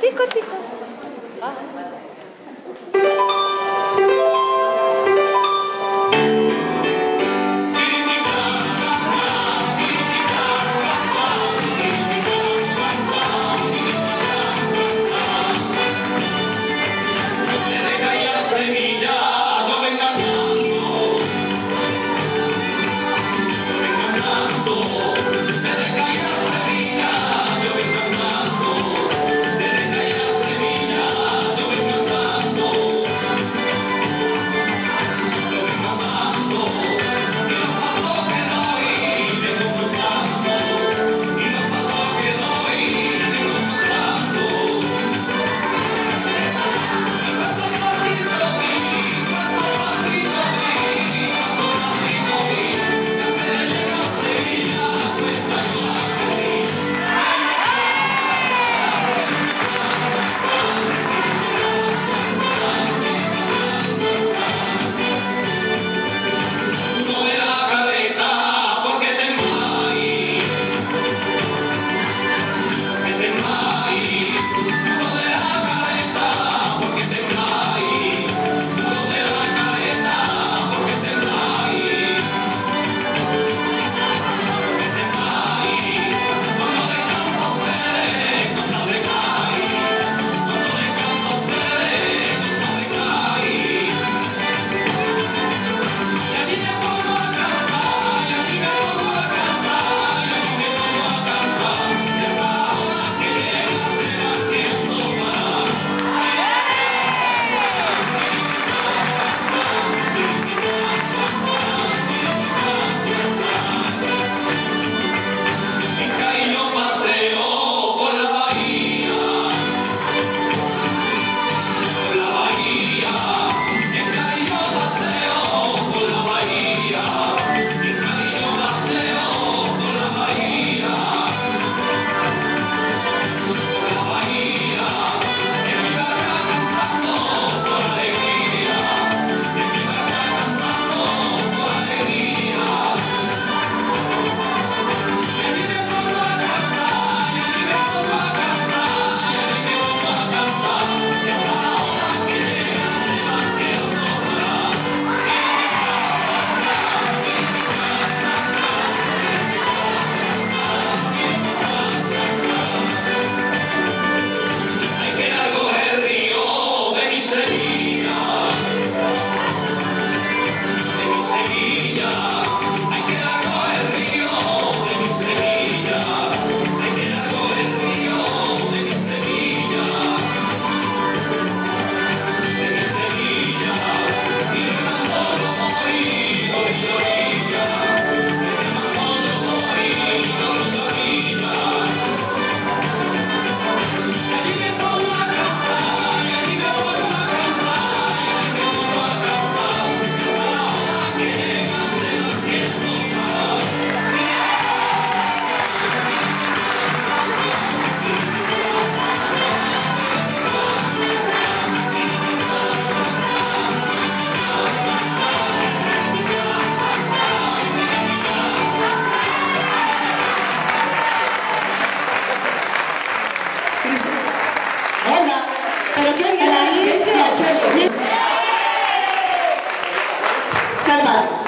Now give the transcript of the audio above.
Tico, tico. Ah. 家人